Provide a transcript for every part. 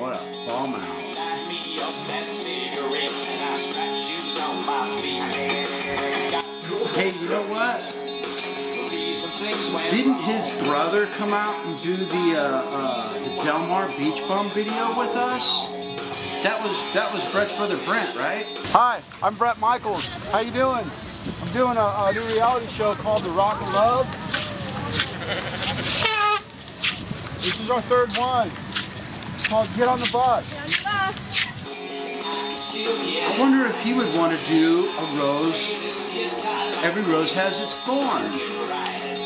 What a bum out. Hey, you know what? Didn't his brother come out and do the, uh, uh, the Delmar Beach Bum video with us? That was that was Bret's brother Brent, right? Hi, I'm Bret Michaels. How you doing? I'm doing a, a new reality show called The Rock of Love. This is our third one. It's called Get on the Bus. I wonder if he would want to do a rose. Every rose has its thorn.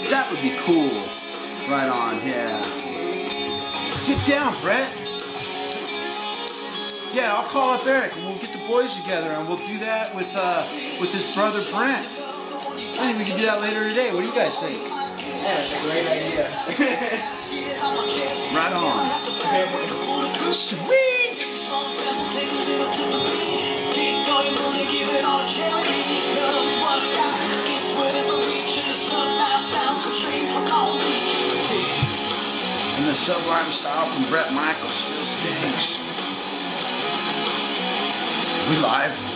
That would be cool. Right on, yeah. Get down, Bret. Yeah, I'll call up Eric and we'll get the boys together and we'll do that with uh, with his brother Brent. I think we can do that later today. What do you guys think? Yeah, that's a great idea. Right on. And the sublime style from Bret Michaels still stinks. We live?